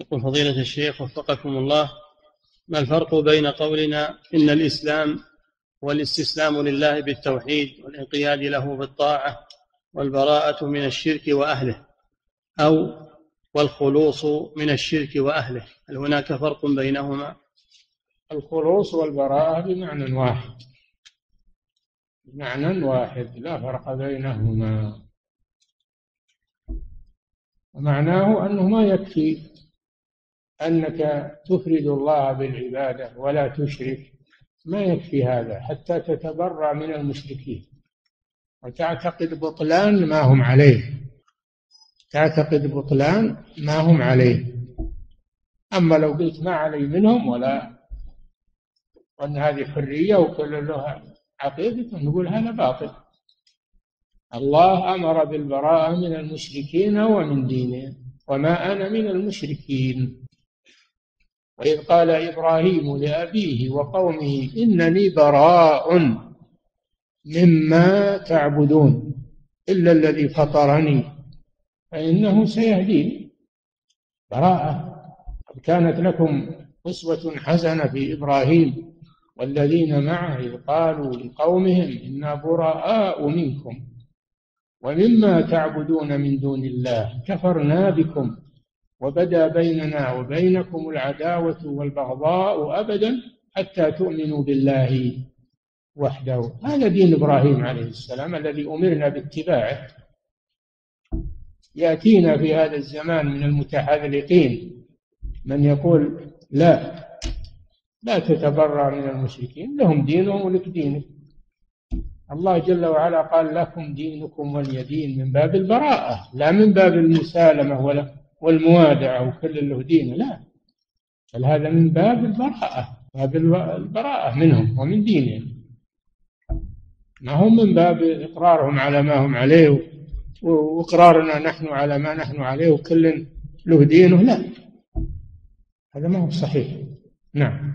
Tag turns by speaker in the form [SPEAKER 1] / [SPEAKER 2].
[SPEAKER 1] يقول فضيلة الشيخ وفقكم الله ما الفرق بين قولنا إن الإسلام والاستسلام لله بالتوحيد والانقياد له بالطاعة والبراءة من الشرك وأهله أو والخلوص من الشرك وأهله هل هناك فرق بينهما؟
[SPEAKER 2] الخلوص والبراءة بمعنى واحد بمعنى واحد لا فرق بينهما. ومعناه أنه ما يكفي أنك تفرد الله بالعبادة ولا تشرك ما يكفي هذا حتى تتبرأ من المشركين. وتعتقد بطلان ما هم عليه. تعتقد بطلان ما هم عليه. أما لو قلت ما علي منهم ولا وأن هذه حرية وكل له عقيدة نقول هذا باطل. الله أمر بالبراءة من المشركين ومن دينهم وما أنا من المشركين. وإذ قال إبراهيم لأبيه وقومه إنني براء مما تعبدون إلا الذي فطرني فإنه سيهدين. براءة. كانت لكم أسوة حسنة في إبراهيم والذين معه إذ قالوا لقومهم إنا براء منكم ومما تعبدون من دون الله كفرنا بكم. وبدا بيننا وبينكم العداوة والبغضاء أبدا حتى تؤمنوا بالله وحده. هذا دين إبراهيم عليه السلام الذي أمرنا باتباعه. يأتينا في هذا الزمان من المتحذلقين. من يقول لا لا تتبرأ من المشركين لهم دينهم ولك دينك. الله جل وعلا قال لكم دينكم ولي دين من باب البراءة لا من باب المسالمة ولا والموادعة وكل له دين لا. بل هذا من باب البراءة باب البراءة منهم ومن دينهم. ما هم من باب إقرارهم على ما هم عليه وإقرارنا نحن على ما نحن عليه وكل له دينه لا. هذا ما هو صحيح. نعم.